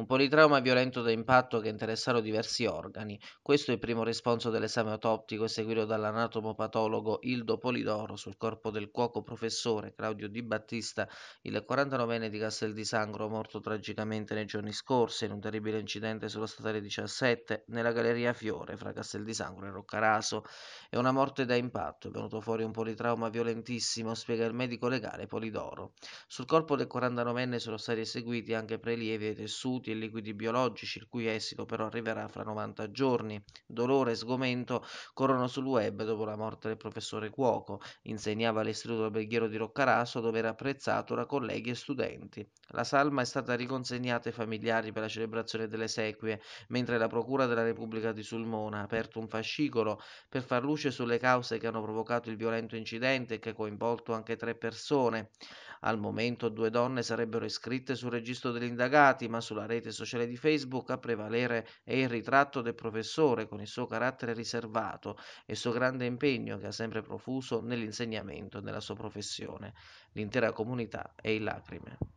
Un politrauma violento da impatto che interessarono diversi organi. Questo è il primo responso dell'esame autoptico eseguito dall'anatomopatologo Ildo Polidoro sul corpo del cuoco professore Claudio Di Battista, il 49enne di Castel di Sangro, morto tragicamente nei giorni scorsi in un terribile incidente sulla statale 17 nella galleria Fiore fra Castel di Sangro e Roccaraso. È una morte da impatto, è venuto fuori un politrauma violentissimo, spiega il medico legale Polidoro. Sul corpo del 49enne sono stati eseguiti anche prelievi ai tessuti e liquidi biologici, il cui esito però arriverà fra 90 giorni. Dolore e sgomento corrono sul web dopo la morte del professore Cuoco, insegnava all'Istituto Alberghiero di Roccaraso dove era apprezzato da colleghi e studenti. La salma è stata riconsegnata ai familiari per la celebrazione delle esequie, mentre la Procura della Repubblica di Sulmona ha aperto un fascicolo per far luce sulle cause che hanno provocato il violento incidente che ha coinvolto anche tre persone. Al momento due donne sarebbero iscritte sul registro degli indagati, ma sulla rete sociale di Facebook a prevalere è il ritratto del professore con il suo carattere riservato e il suo grande impegno che ha sempre profuso nell'insegnamento e nella sua professione. L'intera comunità è in lacrime.